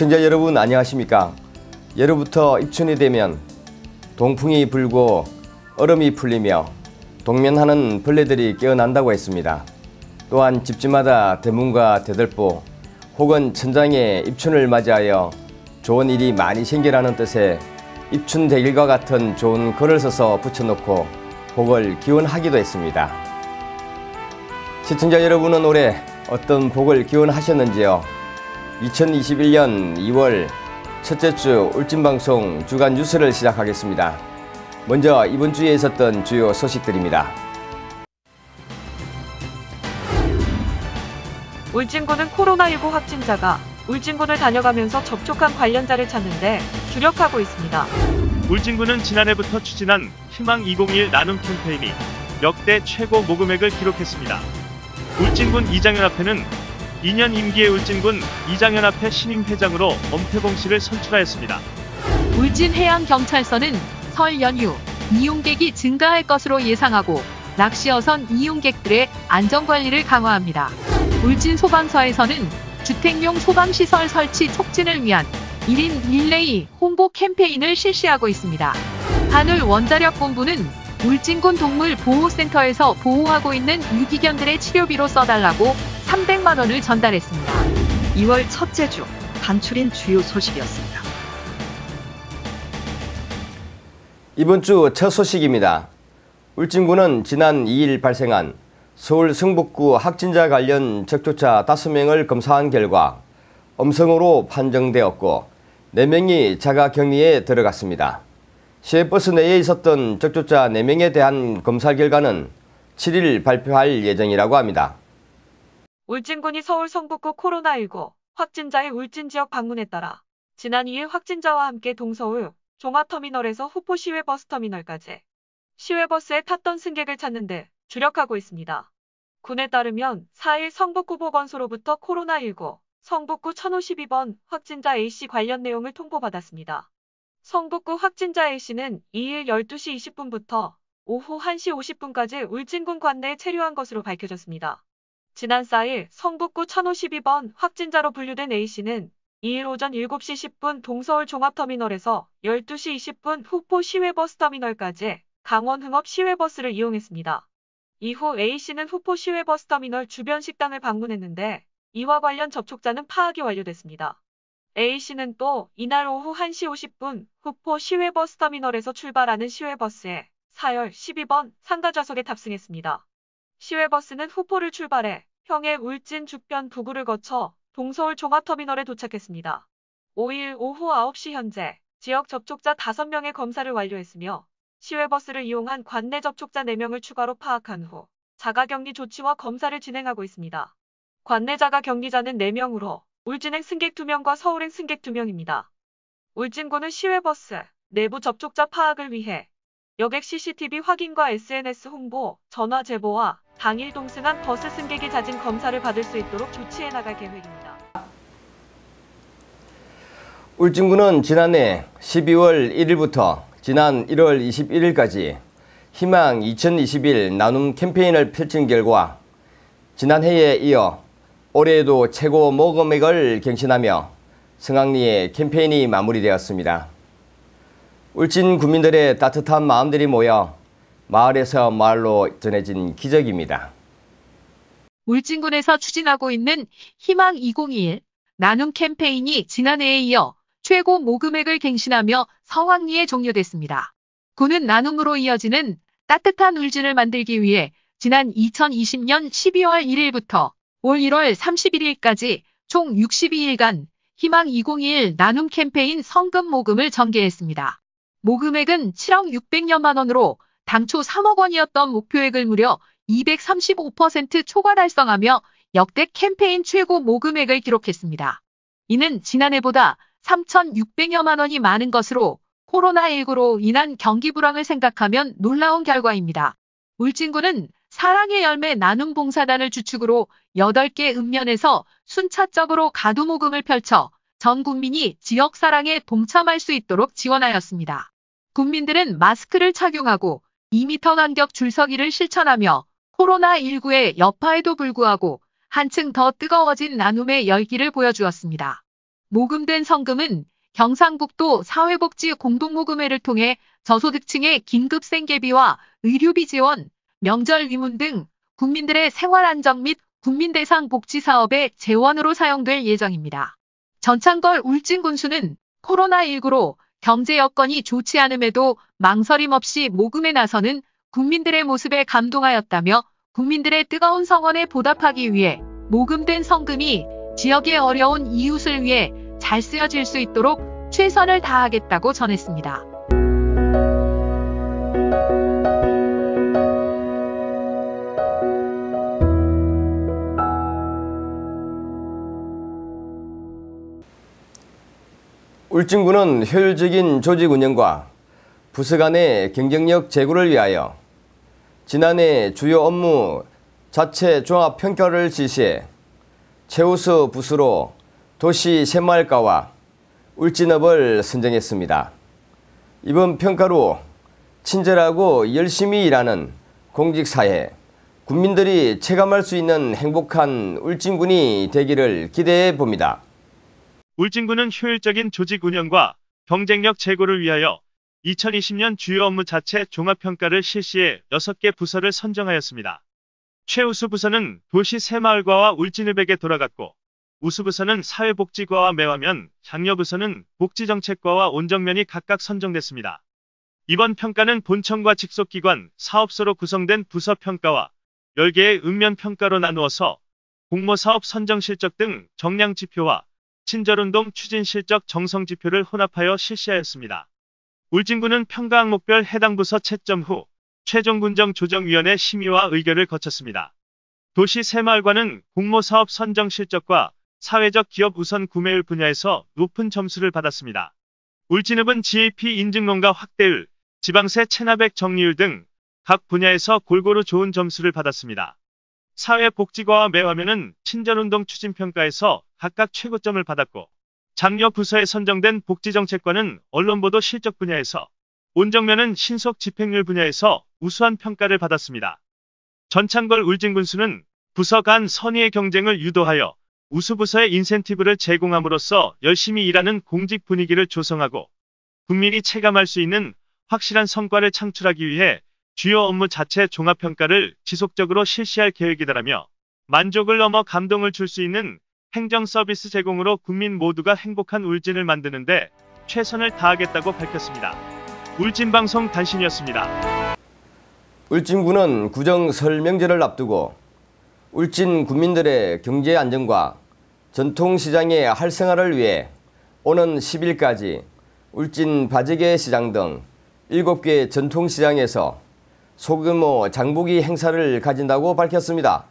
시청자 여러분 안녕하십니까? 예로부터 입춘이 되면 동풍이 불고 얼음이 풀리며 동면하는 벌레들이 깨어난다고 했습니다. 또한 집집마다 대문과 대들보 혹은 천장에 입춘을 맞이하여 좋은 일이 많이 생기라는 뜻의 입춘 대길과 같은 좋은 글을 써서 붙여놓고 복을 기원하기도 했습니다. 시청자 여러분은 올해 어떤 복을 기원하셨는지요? 2021년 2월 첫째 주 울진방송 주간 뉴스를 시작하겠습니다. 먼저 이번 주에 있었던 주요 소식들입니다. 울진군은 코로나19 확진자가 울진군을 다녀가면서 접촉한 관련자를 찾는데 주력하고 있습니다. 울진군은 지난해부터 추진한 희망 2021 나눔 캠페인이 역대 최고 모금액을 기록했습니다. 울진군 이장연합회는 2년 임기의 울진군 이장연합회 신임 회장으로 엄태봉 씨를 선출하였습니다. 울진해양경찰서는 설 연휴 이용객이 증가할 것으로 예상하고 낚시어선 이용객들의 안전관리를 강화합니다. 울진소방서에서는 주택용 소방시설 설치 촉진을 위한 1인 릴레이 홍보 캠페인을 실시하고 있습니다. 한울 원자력본부는 울진군 동물보호센터에서 보호하고 있는 유기견들의 치료비로 써달라고 300만 원을 전달했습니다. 2월 첫째 주 단출인 주요 소식이었습니다. 이번 주 첫 소식입니다. 울진군은 지난 2일 발생한 서울 성북구 확진자 관련 적조차 5명을 검사한 결과 음성으로 판정되었고 4명이 자가격리에 들어갔습니다. 시외버스 내에 있었던 적조자 4명에 대한 검사 결과는 7일 발표할 예정이라고 합니다. 울진군이 서울 성북구 코로나19 확진자의 울진 지역 방문에 따라 지난 2일 확진자와 함께 동서울 종합터미널에서 후포 시외버스 터미널까지 시외버스에 탔던 승객을 찾는 데 주력하고 있습니다. 군에 따르면 4일 성북구 보건소로부터 코로나19 성북구 1052번 확진자 A씨 관련 내용을 통보받았습니다. 성북구 확진자 A씨는 2일 12시 20분부터 오후 1시 50분까지 울진군 관내에 체류한 것으로 밝혀졌습니다. 지난 4일 성북구 1052번 확진자로 분류된 A씨는 2일 오전 7시 10분 동서울 종합터미널에서 12시 20분 후포 시외버스 터미널까지 강원 흥업 시외버스를 이용했습니다. 이후 A씨는 후포 시외버스 터미널 주변 식당을 방문했는데 이와 관련 접촉자는 파악이 완료됐습니다. A씨는 또 이날 오후 1시 50분 후포 시외버스 터미널에서 출발하는 시외버스에 4열 12번 상가 좌석에 탑승했습니다. 시외버스는 후포를 출발해 평해 울진 주변 부구를 거쳐 동서울 종합터미널에 도착했습니다. 5일 오후 9시 현재 지역 접촉자 5명의 검사를 완료했으며 시외버스를 이용한 관내 접촉자 4명을 추가로 파악한 후 자가격리 조치와 검사를 진행하고 있습니다. 관내 자가격리자는 4명으로 울진행 승객 2명과 서울행 승객 2명입니다. 울진군은 시외버스 내부 접촉자 파악을 위해 여객 CCTV 확인과 SNS 홍보, 전화 제보와 당일 동승한 버스 승객의 자진 검사를 받을 수 있도록 조치해 나갈 계획입니다. 울진군은 지난해 12월 1일부터 지난 1월 21일까지 희망 2021 나눔 캠페인을 펼친 결과 지난해에 이어 올해에도 최고 모금액을 갱신하며 성황리에 캠페인이 마무리되었습니다. 울진 국민들의 따뜻한 마음들이 모여 마을에서 마을로 전해진 기적입니다. 울진군에서 추진하고 있는 희망 2021 나눔 캠페인이 지난해에 이어 최고 모금액을 갱신하며 성황리에 종료됐습니다. 군은 나눔으로 이어지는 따뜻한 울진을 만들기 위해 지난 2020년 12월 1일부터 올 1월 31일까지 총 62일간 희망 2021 나눔 캠페인 성금 모금을 전개했습니다. 모금액은 7억 600여만 원으로 당초 3억 원이었던 목표액을 무려 235% 초과 달성하며 역대 캠페인 최고 모금액을 기록했습니다. 이는 지난해보다 3,600여만 원이 많은 것으로 코로나19로 인한 경기 불황을 생각하면 놀라운 결과입니다. 울진군은 사랑의 열매 나눔 봉사단을 주축으로 8개 읍면에서 순차적으로 가두 모금을 펼쳐 전 국민이 지역 사랑에 동참할 수 있도록 지원하였습니다. 국민들은 마스크를 착용하고 2m 간격 줄서기를 실천하며 코로나19의 여파에도 불구하고 한층 더 뜨거워진 나눔의 열기를 보여주었습니다. 모금된 성금은 경상북도 사회복지 공동모금회를 통해 저소득층의 긴급 생계비와 의료비 지원, 명절 위문 등 국민들의 생활 안정 및 국민 대상 복지 사업의 재원으로 사용될 예정입니다. 전창걸 울진군수는 코로나19로 경제 여건이 좋지 않음에도 망설임 없이 모금에 나서는 국민들의 모습에 감동하였다며 국민들의 뜨거운 성원에 보답하기 위해 모금된 성금이 지역의 어려운 이웃을 위해 잘 쓰여질 수 있도록 최선을 다하겠다고 전했습니다. 울진군은 효율적인 조직 운영과 부서 간의 경쟁력 제고를 위하여 지난해 주요 업무 자체 종합 평가를 실시해 최우수 부수로 도시 새마을가와 울진업을 선정했습니다. 이번 평가로 친절하고 열심히 일하는 공직사회, 국민들이 체감할 수 있는 행복한 울진군이 되기를 기대해 봅니다. 울진군은 효율적인 조직 운영과 경쟁력 제고를 위하여 2020년 주요 업무 자체 종합평가를 실시해 6개 부서를 선정하였습니다. 최우수 부서는 도시 새마을과와 울진읍에게 돌아갔고 우수 부서는 사회복지과와 매화면, 장려 부서는 복지정책과와 온정면이 각각 선정됐습니다. 이번 평가는 본청과 직속기관, 사업소로 구성된 부서 평가와 10개의 읍면 평가로 나누어서 공모사업 선정 실적 등 정량 지표와 친절운동 추진 실적 정성 지표를 혼합하여 실시하였습니다. 울진군은 평가 항목별 해당 부서 채점 후 최종 군정 조정위원회 심의와 의결을 거쳤습니다. 도시 새마을과는 공모사업 선정 실적과 사회적 기업 우선 구매율 분야에서 높은 점수를 받았습니다. 울진읍은 GAP 인증론가 확대율, 지방세 체납액 정리율 등 각 분야에서 골고루 좋은 점수를 받았습니다. 사회복지과와 매화면은 친절운동 추진평가에서 각각 최고점을 받았고 장려 부서에 선정된 복지정책과는 언론보도 실적 분야에서 온정면은 신속 집행률 분야에서 우수한 평가를 받았습니다. 전창걸 울진군수는 부서 간 선의의 경쟁을 유도하여 우수부서에 인센티브를 제공함으로써 열심히 일하는 공직 분위기를 조성하고 국민이 체감할 수 있는 확실한 성과를 창출하기 위해 주요 업무 자체 종합평가를 지속적으로 실시할 계획이다라며 만족을 넘어 감동을 줄 수 있는 행정 서비스 제공으로 국민 모두가 행복한 울진을 만드는데 최선을 다하겠다고 밝혔습니다. 울진방송 단신이었습니다. 울진군은 구정 설 명절을 앞두고 울진 국민들의 경제 안정과 전통시장의 활성화를 위해 오는 10일까지 울진 바지개 시장 등 7개 전통시장에서 소규모 장보기 행사를 가진다고 밝혔습니다.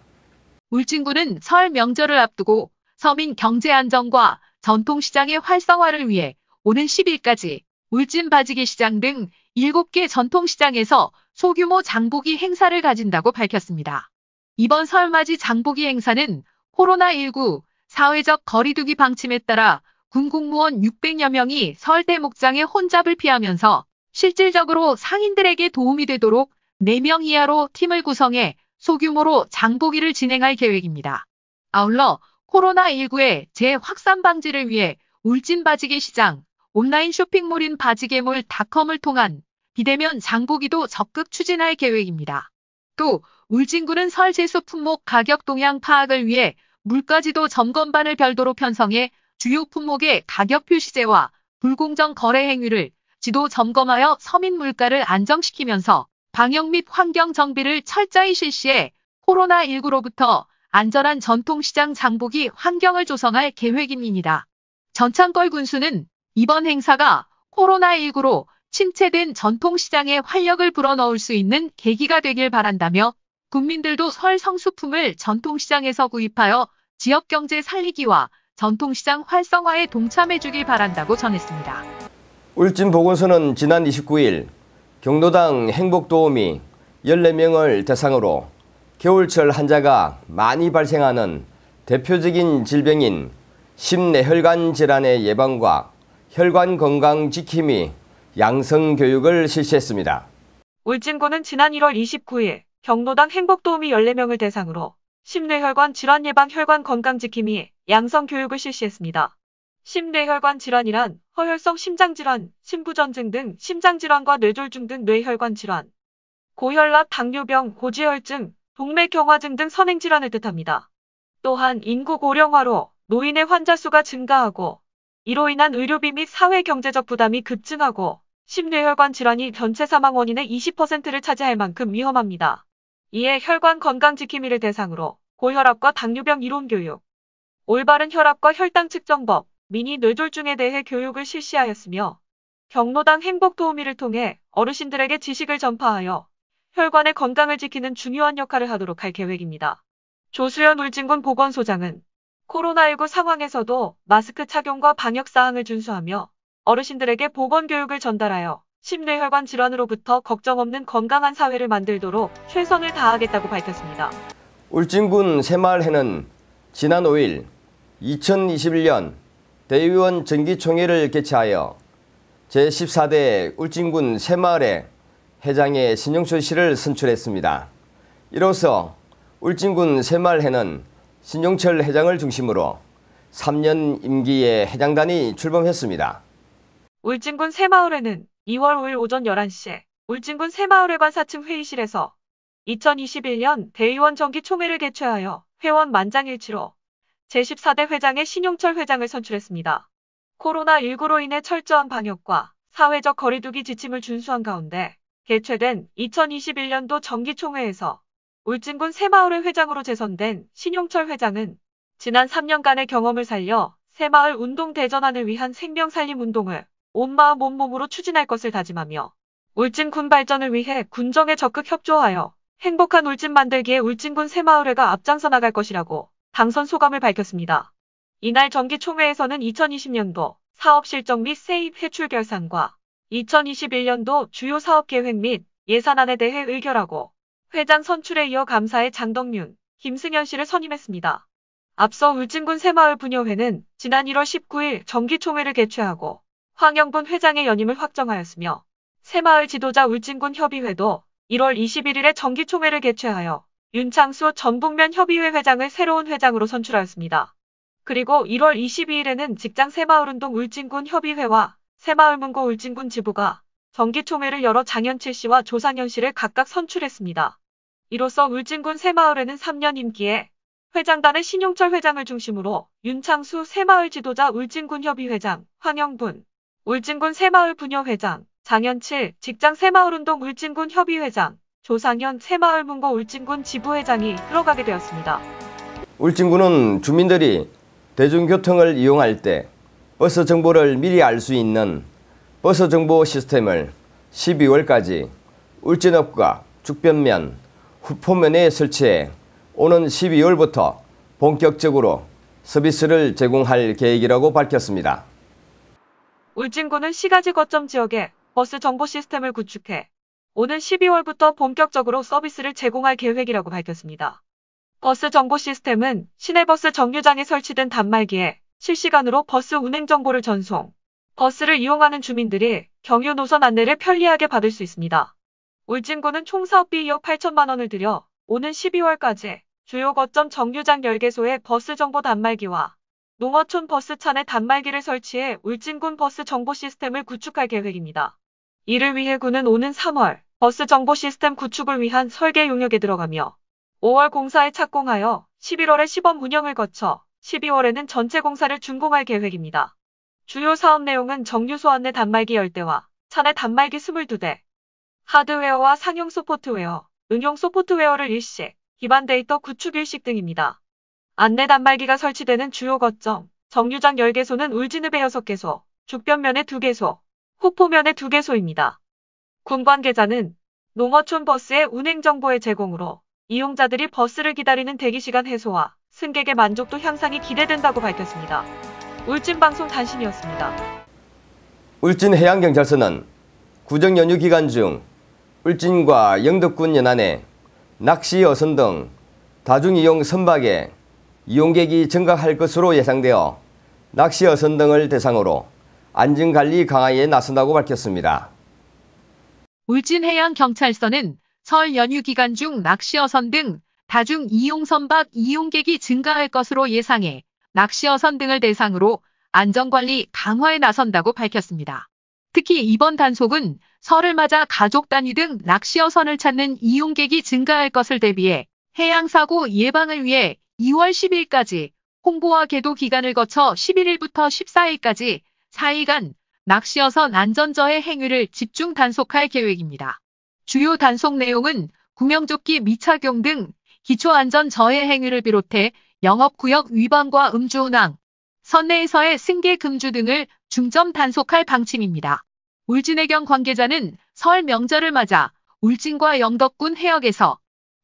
울진군은 설 명절을 앞두고 서민 경제 안정과 전통시장의 활성화를 위해 오는 10일까지 울진 바지개 시장 등 7개 전통시장에서 소규모 장보기 행사를 가진다고 밝혔습니다. 이번 설맞이 장보기 행사는 코로나19 사회적 거리두기 방침에 따라 군 공무원 600여 명이 설대 목장의 혼잡을 피하면서 실질적으로 상인들에게 도움이 되도록 4명 이하로 팀을 구성해 소규모로 장보기를 진행할 계획입니다. 아울러 코로나19의 재확산 방지를 위해 울진 바지개 시장, 온라인 쇼핑몰인 바지개몰 닷컴을 통한 비대면 장보기도 적극 추진할 계획입니다. 또 울진군은 설 제수 품목 가격 동향 파악을 위해 물가지도 점검반을 별도로 편성해 주요 품목의 가격 표시제와 불공정 거래 행위를 지도 점검하여 서민 물가를 안정시키면서 방역 및 환경 정비를 철저히 실시해 코로나19로부터 안전한 전통시장 장보기 환경을 조성할 계획입니다. 전창걸 군수는 이번 행사가 코로나19로 침체된 전통시장에 활력을 불어넣을 수 있는 계기가 되길 바란다며 국민들도 설 성수품을 전통시장에서 구입하여 지역경제 살리기와 전통시장 활성화에 동참해주길 바란다고 전했습니다. 울진보건소는 지난 29일 경로당 행복도우미 14명을 대상으로 겨울철 환자가 많이 발생하는 대표적인 질병인 심내혈관 질환의 예방과 혈관 건강 지킴이 양성 교육을 실시했습니다. 울진군은 지난 1월 29일 경로당 행복도우미 14명을 대상으로 심뇌혈관 질환 예방 혈관 건강 지킴이 양성 교육을 실시했습니다. 심뇌혈관 질환이란 허혈성 심장질환, 심부전증 등 심장질환과 뇌졸중 등 뇌혈관 질환, 고혈압, 당뇨병, 고지혈증, 동맥경화증 등 선행질환을 뜻합니다. 또한 인구 고령화로 노인의 환자 수가 증가하고 이로 인한 의료비 및 사회 경제적 부담이 급증하고 심뇌혈관 질환이 전체 사망 원인의 20%를 차지할 만큼 위험합니다. 이에 혈관 건강 지킴이를 대상으로 고혈압과 당뇨병 이론 교육, 올바른 혈압과 혈당 측정법, 미니 뇌졸중에 대해 교육을 실시하였으며 경로당 행복 도우미를 통해 어르신들에게 지식을 전파하여 혈관의 건강을 지키는 중요한 역할을 하도록 할 계획입니다. 조수연 울진군 보건소장은 코로나19 상황에서도 마스크 착용과 방역 사항을 준수하며 어르신들에게 보건 교육을 전달하여 심뇌혈관 질환으로부터 걱정 없는 건강한 사회를 만들도록 최선을 다하겠다고 밝혔습니다. 울진군 새마을회는 지난 5일 2021년 대의원 정기총회를 개최하여 제14대 울진군 새마을회 회장의 신용철 씨를 선출했습니다. 이로써 울진군 새마을회는 신용철 회장을 중심으로 3년 임기의 회장단이 출범했습니다. 울진군 새마을회는 2월 5일 오전 11시에 울진군 새마을회관 4층 회의실에서 2021년 대의원 정기 총회를 개최하여 회원 만장일치로 제14대 회장의 신용철 회장을 선출했습니다. 코로나19로 인해 철저한 방역과 사회적 거리두기 지침을 준수한 가운데 개최된 2021년도 정기총회에서 울진군 새마을회 회장으로 재선된 신용철 회장은 지난 3년간의 경험을 살려 새마을 운동 대전환을 위한 생명살림 운동을 온 마음 온 몸으로 추진할 것을 다짐하며 울진군 발전을 위해 군정에 적극 협조하여 행복한 울진 만들기에 울진군 새마을회가 앞장서 나갈 것이라고 당선 소감을 밝혔습니다. 이날 정기총회에서는 2020년도 사업 실적 및 세입 회출 결산과 2021년도 주요 사업 계획 및 예산안에 대해 의결하고 회장 선출에 이어 감사의 장덕윤, 김승현 씨를 선임했습니다. 앞서 울진군 새마을 분여회는 지난 1월 19일 정기총회를 개최하고 황영분 회장의 연임을 확정하였으며 새마을 지도자 울진군 협의회도 1월 21일에 정기총회를 개최하여 윤창수 전북면 협의회 회장을 새로운 회장으로 선출하였습니다. 그리고 1월 22일에는 직장 새마을운동 울진군 협의회와 새마을문고 울진군 지부가 정기총회를 열어 장현칠 씨와 조상현 씨를 각각 선출했습니다. 이로써 울진군 새마을에는 3년 임기에 회장단의 신용철 회장을 중심으로 윤창수 새마을 지도자 울진군 협의회장, 황영분, 울진군 새마을 분여회장, 장현칠 직장 새마을운동 울진군 협의회장, 조상현 새마을문고 울진군 지부회장이 흘러가게 되었습니다. 울진군은 주민들이 대중교통을 이용할 때 버스 정보를 미리 알 수 있는 버스 정보 시스템을 12월까지 울진읍과 죽변면, 후포면에 설치해 오는 12월부터 본격적으로 서비스를 제공할 계획이라고 밝혔습니다. 울진군은 시가지 거점 지역에 버스 정보 시스템을 구축해 오는 12월부터 본격적으로 서비스를 제공할 계획이라고 밝혔습니다. 버스 정보 시스템은 시내버스 정류장에 설치된 단말기에 실시간으로 버스 운행 정보를 전송, 버스를 이용하는 주민들이 경유 노선 안내를 편리하게 받을 수 있습니다. 울진군은 총 사업비 2억 8천만 원을 들여 오는 12월까지 주요 거점 정류장 10개소에 버스 정보 단말기와 농어촌 버스 차내 단말기를 설치해 울진군 버스 정보 시스템을 구축할 계획입니다. 이를 위해 군은 오는 3월 버스 정보 시스템 구축을 위한 설계 용역에 들어가며 5월 공사에 착공하여 11월에 시범 운영을 거쳐 12월에는 전체 공사를 준공할 계획입니다. 주요 사업 내용은 정류소 안내 단말기 10대와 차내 단말기 22대, 하드웨어와 상용 소프트웨어, 응용 소프트웨어를 일식, 기반 데이터 구축 일식 등입니다. 안내 단말기가 설치되는 주요 거점, 정류장 10개소는 울진읍에 6개소, 죽변면에 2개소, 후포면에 2개소입니다. 군 관계자는 농어촌 버스의 운행 정보의 제공으로 이용자들이 버스를 기다리는 대기시간 해소와 승객의 만족도 향상이 기대된다고 밝혔습니다. 울진방송 단신이었습니다. 울진해양경찰서는 구정 연휴 기간 중 울진과 영덕군 연안에 낚시 어선 등 다중이용 선박에 이용객이 증가할 것으로 예상되어 낚시 어선 등을 대상으로 안전관리 강화에 나선다고 밝혔습니다. 울진해양경찰서는 설 연휴 기간 중 낚시 어선 등 다중 이용 선박 이용객이 증가할 것으로 예상해 낚시 어선 등을 대상으로 안전관리 강화에 나선다고 밝혔습니다. 특히 이번 단속은 설을 맞아 가족 단위 등 낚시 어선을 찾는 이용객이 증가할 것을 대비해 해양사고 예방을 위해 2월 10일까지 홍보와 계도 기간을 거쳐 11일부터 14일까지 4일간 낚시어선 안전저해 행위를 집중 단속할 계획입니다. 주요 단속 내용은 구명조끼 미착용 등 기초안전 저해 행위를 비롯해 영업구역 위반과 음주운항, 선내에서의 승계 금주 등을 중점 단속할 방침입니다. 울진해경 관계자는 설 명절을 맞아 울진과 영덕군 해역에서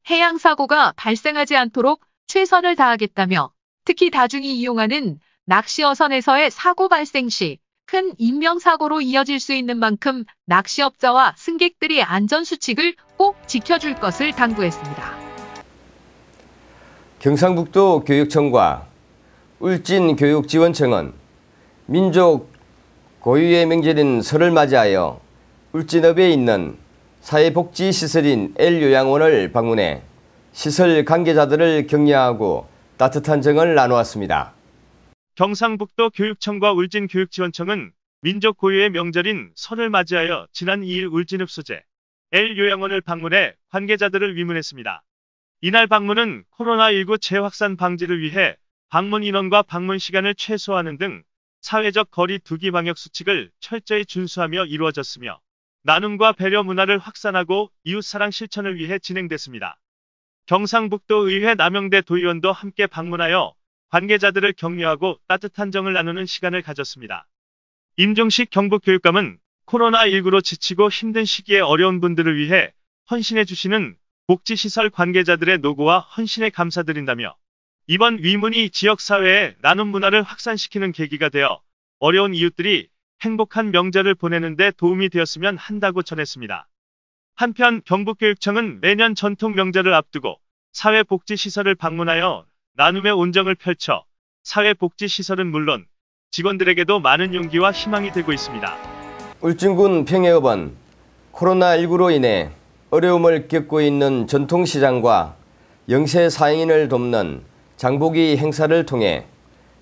해양사고가 발생하지 않도록 최선을 다하겠다며 특히 다중이 이용하는 낚시 어선에서의 사고 발생 시 큰 인명사고로 이어질 수 있는 만큼 낚시업자와 승객들이 안전수칙을 꼭 지켜줄 것을 당부했습니다. 경상북도 교육청과 울진교육지원청은 민족 고유의 명절인 설을 맞이하여 울진읍에 있는 사회복지시설인 L요양원을 방문해 시설 관계자들을 격려하고 따뜻한 정을 나누었습니다. 경상북도 교육청과 울진교육지원청은 민족 고유의 명절인 설을 맞이하여 지난 2일 울진읍 소재 L 요양원을 방문해 관계자들을 위문했습니다. 이날 방문은 코로나19 재확산 방지를 위해 방문 인원과 방문 시간을 최소화하는 등 사회적 거리 두기 방역 수칙을 철저히 준수하며 이루어졌으며 나눔과 배려 문화를 확산하고 이웃사랑 실천을 위해 진행됐습니다. 경상북도 의회 남영대 도의원도 함께 방문하여 관계자들을 격려하고 따뜻한 정을 나누는 시간을 가졌습니다. 임종식 경북교육감은 코로나19로 지치고 힘든 시기에 어려운 분들을 위해 헌신해 주시는 복지시설 관계자들의 노고와 헌신에 감사드린다며 이번 위문이 지역사회에 나눔 문화를 확산시키는 계기가 되어 어려운 이웃들이 행복한 명절을 보내는 데 도움이 되었으면 한다고 전했습니다. 한편 경북교육청은 매년 전통 명절을 앞두고 사회복지시설을 방문하여 나눔의 온정을 펼쳐 사회복지시설은 물론 직원들에게도 많은 용기와 희망이 되고 있습니다. 울진군 평해읍은 코로나19로 인해 어려움을 겪고 있는 전통시장과 영세 사행인을 돕는 장보기 행사를 통해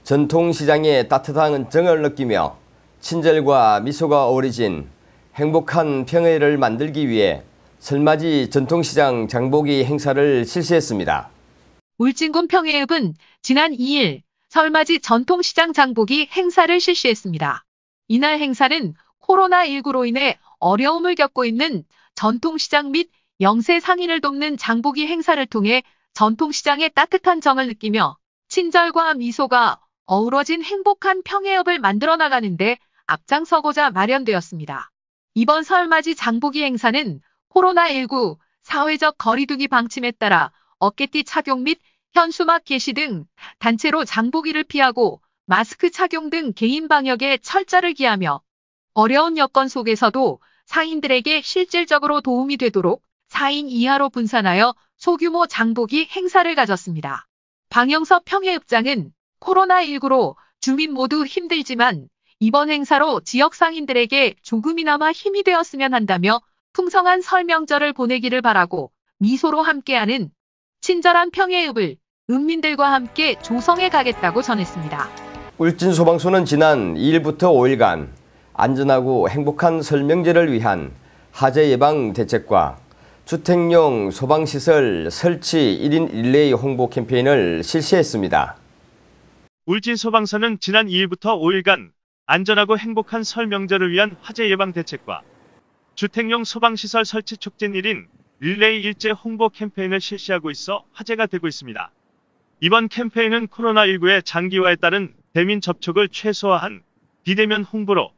전통시장의 따뜻한 정을 느끼며 친절과 미소가 어우러진 행복한 평해를 만들기 위해 설맞이 전통시장 장보기 행사를 실시했습니다. 울진군 평해읍은 지난 2일 설맞이 전통시장 장보기 행사를 실시했습니다. 이날 행사는 코로나19로 인해 어려움을 겪고 있는 전통시장 및 영세 상인을 돕는 장보기 행사를 통해 전통시장의 따뜻한 정을 느끼며 친절과 미소가 어우러진 행복한 평해읍을 만들어 나가는데 앞장서고자 마련되었습니다. 이번 설맞이 장보기 행사는 코로나19 사회적 거리두기 방침에 따라 어깨띠 착용 및 현수막 게시 등 단체로 장보기를 피하고 마스크 착용 등 개인 방역에 철저를 기하며 어려운 여건 속에서도 상인들에게 실질적으로 도움이 되도록 4인 이하로 분산하여 소규모 장보기 행사를 가졌습니다. 방영섭 평해읍장은 코로나19로 주민 모두 힘들지만 이번 행사로 지역 상인들에게 조금이나마 힘이 되었으면 한다며 풍성한 설명절을 보내기를 바라고 미소로 함께하는 친절한 평해읍을 은민들과 함께 조성해 가겠다고 전했습니다. 울진소방서는 지난 2일부터 5일간 안전하고 행복한 설명제를 위한 화재 예방 대책과 주택용 소방시설 설치 1인 1레이 홍보 캠페인을 실시했습니다. 울진 소방서는 지난 2일부터 5일간 안전하고 행복한 설 명절을 위한 화재 예방 대책과 주택용 소방시설 설치 촉진 1인 릴레이 일제 홍보 캠페인을 실시하고 있어 화제가 되고 있습니다. 이번 캠페인은 코로나19의 장기화에 따른 대민 접촉을 최소화한 비대면 홍보로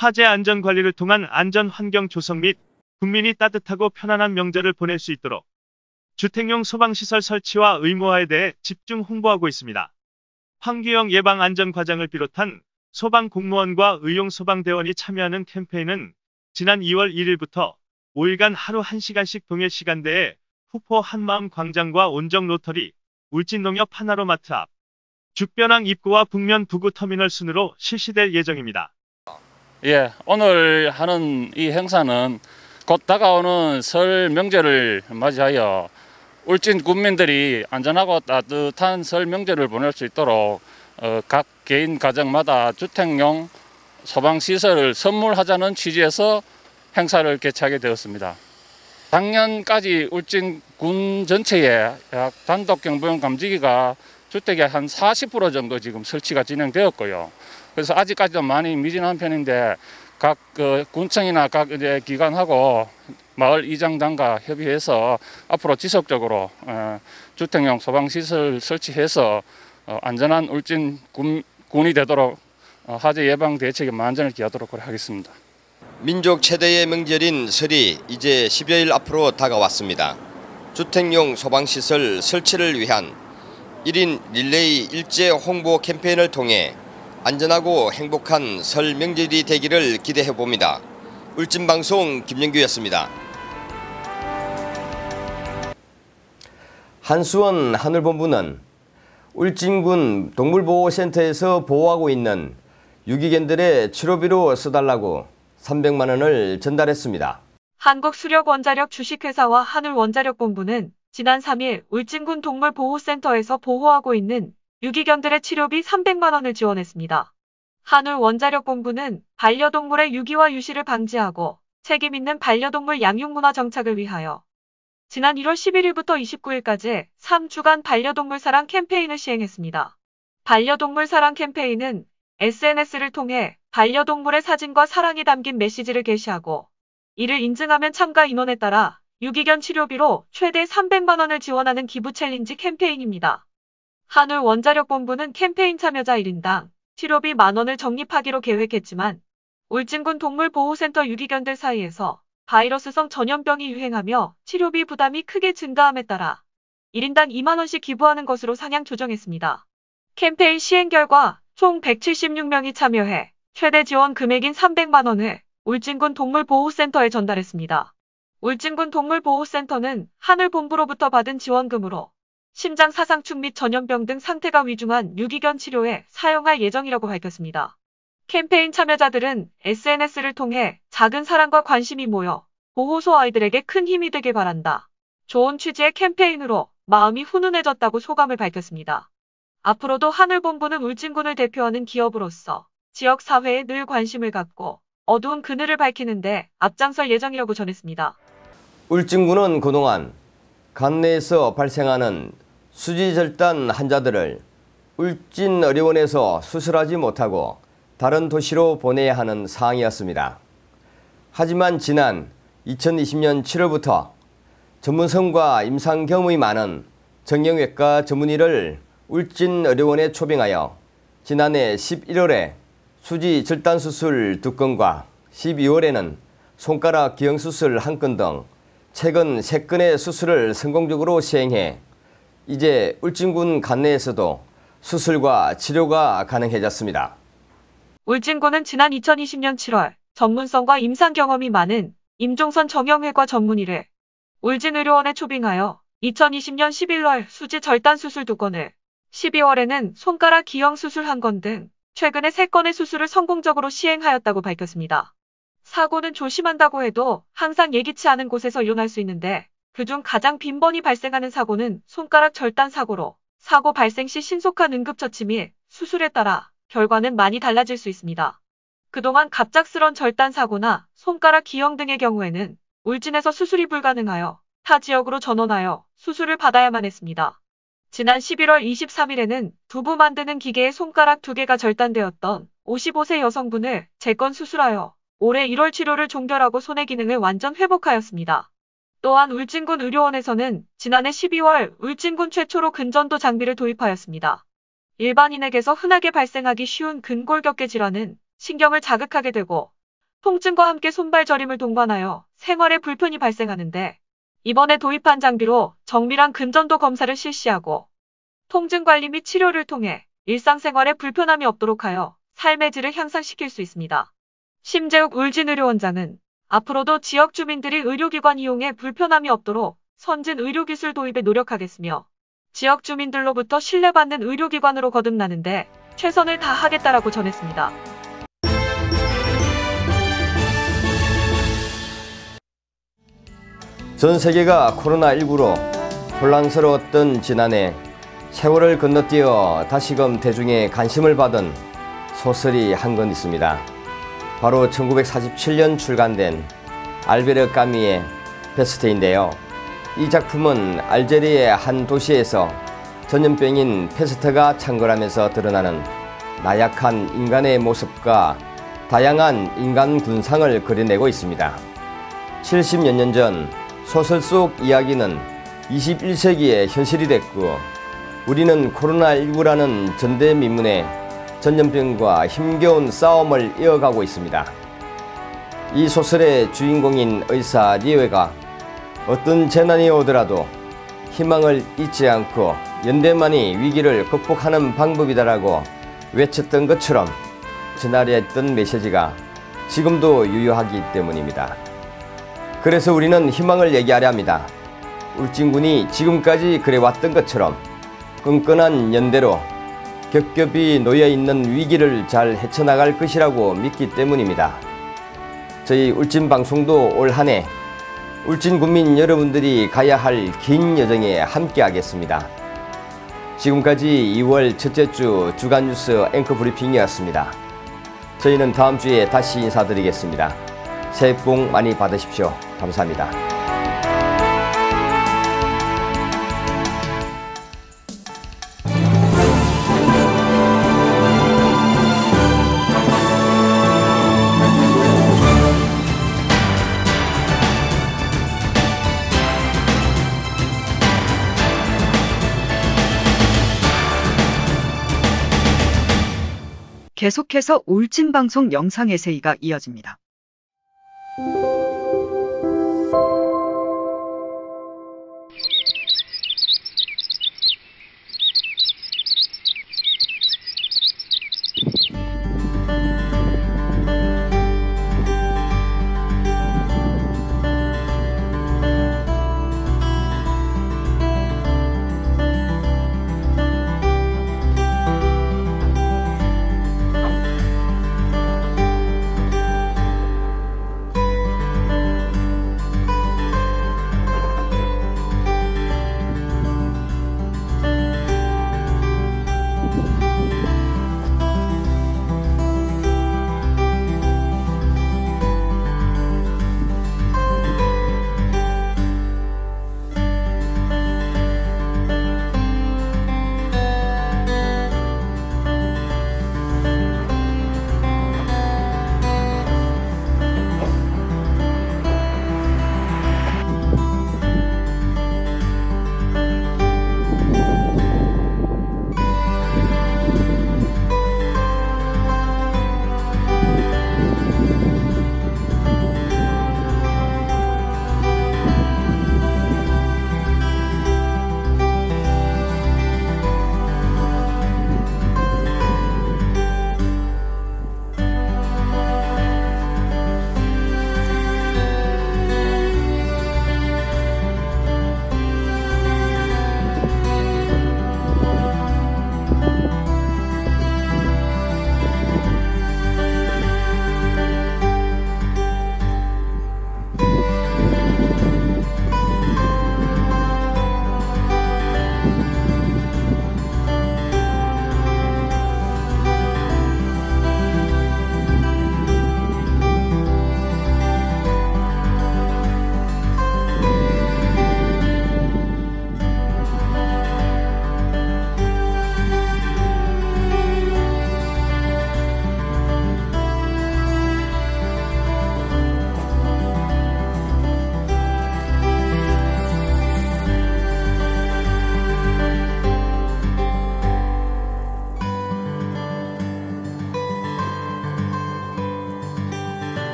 화재 안전 관리를 통한 안전 환경 조성 및 국민이 따뜻하고 편안한 명절을 보낼 수 있도록 주택용 소방시설 설치와 의무화에 대해 집중 홍보하고 있습니다. 환기형 예방 안전 과장을 비롯한 소방 공무원과 의용 소방대원이 참여하는 캠페인은 지난 2월 1일부터 5일간 하루 1시간씩 동일 시간대에 후포 한마음 광장과 온정 로터리, 울진농협 하나로마트 앞, 죽변항 입구와 북면 부구 터미널 순으로 실시될 예정입니다. 예, 오늘 하는 이 행사는 곧 다가오는 설 명절을 맞이하여 울진 국민들이 안전하고 따뜻한 설 명절을 보낼 수 있도록 어, 각 개인 가정마다 주택용 소방시설을 선물하자는 취지에서 행사를 개최하게 되었습니다. 작년까지 울진 군 전체에 약 단독 경보용 감지기가 주택의 한 40% 정도 지금 설치가 진행되었고요. 그래서 아직까지도 많이 미진한 편인데 각 그 군청이나 각 이제 기관하고 마을 이장단과 협의해서 앞으로 지속적으로 어, 주택용 소방시설 설치해서 어, 안전한 울진 군, 군이 되도록 어, 화재 예방 대책에 만전을 기하도록 하겠습니다. 민족 최대의 명절인 설이 이제 10여일 앞으로 다가왔습니다. 주택용 소방시설 설치를 위한 1인 릴레이 일제 홍보 캠페인을 통해 안전하고 행복한 설 명절이 되기를 기대해 봅니다. 울진 방송 김영규였습니다. 한수원 하늘본부는 울진군 동물보호센터에서 보호하고 있는 유기견들의 치료비로 써달라고 300만 원을 전달했습니다. 한국수력원자력 주식회사와 하늘원자력본부는 지난 3일 울진군 동물보호센터에서 보호하고 있는 유기견들의 치료비 300만 원을 지원했습니다. 한울 원자력본부는 반려동물의 유기와 유실을 방지하고 책임 있는 반려동물 양육문화 정착을 위하여 지난 1월 11일부터 29일까지 3주간 반려동물 사랑 캠페인을 시행했습니다. 반려동물 사랑 캠페인은 SNS를 통해 반려동물의 사진과 사랑이 담긴 메시지를 게시하고 이를 인증하면 참가 인원에 따라 유기견 치료비로 최대 300만 원을 지원하는 기부 챌린지 캠페인입니다. 한울 원자력본부는 캠페인 참여자 1인당 치료비 만 원을 적립하기로 계획했지만 울진군 동물보호센터 유기견들 사이에서 바이러스성 전염병이 유행하며 치료비 부담이 크게 증가함에 따라 1인당 2만 원씩 기부하는 것으로 상향 조정했습니다. 캠페인 시행 결과 총 176명이 참여해 최대 지원 금액인 300만 원을 울진군 동물보호센터에 전달했습니다. 울진군 동물보호센터는 하늘본부로부터 받은 지원금으로 심장 사상축 및 전염병 등 상태가 위중한 유기견 치료에 사용할 예정이라고 밝혔습니다. 캠페인 참여자들은 SNS를 통해 작은 사랑과 관심이 모여 보호소 아이들에게 큰 힘이 되길 바란다. 좋은 취지의 캠페인으로 마음이 훈훈해졌다고 소감을 밝혔습니다. 앞으로도 하늘본부는 울진군을 대표하는 기업으로서 지역 사회에 늘 관심을 갖고 어두운 그늘을 밝히는데 앞장설 예정이라고 전했습니다. 울진군은 그동안 간내에서 발생하는 수지절단 환자들을 울진의료원에서 수술하지 못하고 다른 도시로 보내야 하는 상황이었습니다. 하지만 지난 2020년 7월부터 전문성과 임상 경험이 많은 정형외과 전문의를 울진 의료원에 초빙하여 지난해 11월에 수지 절단 수술 두 건과 12월에는 손가락 기형 수술 한건등 최근 3건의 수술을 성공적으로 시행해 이제 울진군 관내에서도 수술과 치료가 가능해졌습니다. 울진군은 지난 2020년 7월 전문성과 임상 경험이 많은 임종선 정형외과 전문의를 울진의료원에 초빙하여 2020년 11월 수지 절단 수술 두 건을 12월에는 손가락 기형 수술 한건등 최근에 3건의 수술을 성공적으로 시행하였다고 밝혔습니다. 사고는 조심한다고 해도 항상 예기치 않은 곳에서 일어날 수 있는데 그중 가장 빈번히 발생하는 사고는 손가락 절단 사고로 사고 발생 시 신속한 응급처치 및 수술에 따라 결과는 많이 달라질 수 있습니다. 그동안 갑작스런 절단 사고나 손가락 기형 등의 경우에는 울진에서 수술이 불가능하여 타 지역으로 전원하여 수술을 받아야만 했습니다. 지난 11월 23일에는 두부 만드는 기계에 손가락 두 개가 절단되었던 55세 여성분을 재건 수술하여 올해 1월 치료를 종결하고 손의 기능을 완전 회복하였습니다. 또한 울진군 의료원에서는 지난해 12월 울진군 최초로 근전도 장비를 도입하였습니다. 일반인에게서 흔하게 발생하기 쉬운 근골격계 질환은 신경을 자극하게 되고 통증과 함께 손발 저림을 동반하여 생활에 불편이 발생하는데 이번에 도입한 장비로 정밀한 근전도 검사를 실시하고 통증 관리 및 치료를 통해 일상생활에 불편함이 없도록 하여 삶의 질을 향상시킬 수 있습니다. 심재욱 울진의료원장은 앞으로도 지역 주민들이 의료기관 이용에 불편함이 없도록 선진 의료기술 도입에 노력하겠으며 지역 주민들로부터 신뢰받는 의료기관으로 거듭나는데 최선을 다하겠다라고 전했습니다. 전 세계가 코로나19로 혼란스러웠던 지난해 세월을 건너뛰어 다시금 대중의 관심을 받은 소설이 한 권 있습니다. 바로 1947년 출간된 알베르 까미의 페스트인데요. 이 작품은 알제리의 한 도시에서 전염병인 페스트가 창궐하면서 드러나는 나약한 인간의 모습과 다양한 인간 군상을 그려내고 있습니다. 70여 년 전 소설 속 이야기는 21세기의 현실이 됐고 우리는 코로나19라는 전대미문의 전염병과 힘겨운 싸움을 이어가고 있습니다. 이 소설의 주인공인 의사 리웨가 어떤 재난이 오더라도 희망을 잊지 않고 연대만이 위기를 극복하는 방법이다라고 외쳤던 것처럼 전하려 했던 메시지가 지금도 유효하기 때문입니다. 그래서 우리는 희망을 얘기하려 합니다. 울진군이 지금까지 그래왔던 것처럼 끈끈한 연대로 겹겹이 놓여 있는 위기를 잘 헤쳐나갈 것이라고 믿기 때문입니다. 저희 울진 방송도 올 한 해 울진 국민 여러분들이 가야 할 긴 여정에 함께 하겠습니다. 지금까지 2월 첫째 주 주간 뉴스 앵커 브리핑이었습니다. 저희는 다음 주에 다시 인사드리겠습니다. 새해 복 많이 받으십시오. 감사합니다. 계속해서 울진 방송 영상 에세이가 이어집니다.